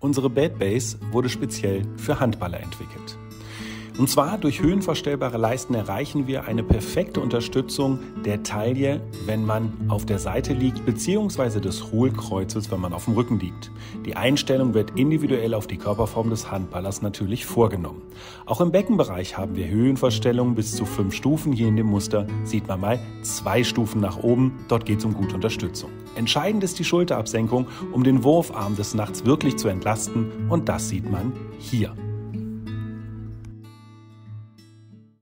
Unsere Bad Base wurde speziell für Handballer entwickelt. Und zwar durch höhenverstellbare Leisten erreichen wir eine perfekte Unterstützung der Taille, wenn man auf der Seite liegt, beziehungsweise des Hohlkreuzes, wenn man auf dem Rücken liegt. Die Einstellung wird individuell auf die Körperform des Handballers natürlich vorgenommen. Auch im Beckenbereich haben wir Höhenverstellungen bis zu fünf Stufen. Hier in dem Muster sieht man mal zwei Stufen nach oben. Dort geht es um gute Unterstützung. Entscheidend ist die Schulterabsenkung, um den Wurfarm des Nachts wirklich zu entlasten. Und das sieht man hier.